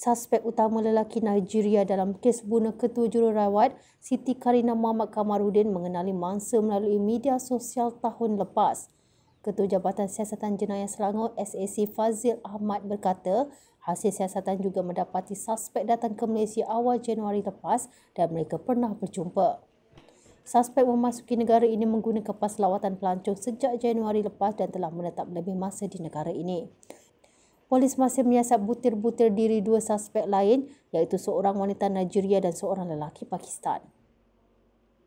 suspek utama lelaki Nigeria dalam kes bunuh Ketua Jururawat Siti Karina Muhammad Kamarudin mengenali mangsa melalui media sosial tahun lepas. Ketua Jabatan Siasatan Jenayah Selangor SAC Fazil Ahmad berkata, hasil siasatan juga mendapati suspek datang ke Malaysia awal Januari lepas dan mereka pernah berjumpa. Suspek memasuki negara ini menggunakan pas lawatan pelancong sejak Januari lepas dan telah menetap lebih masa di negara ini. Polis masih menyiasat butir-butir diri dua suspek lain iaitu seorang wanita Nigeria dan seorang lelaki Pakistan.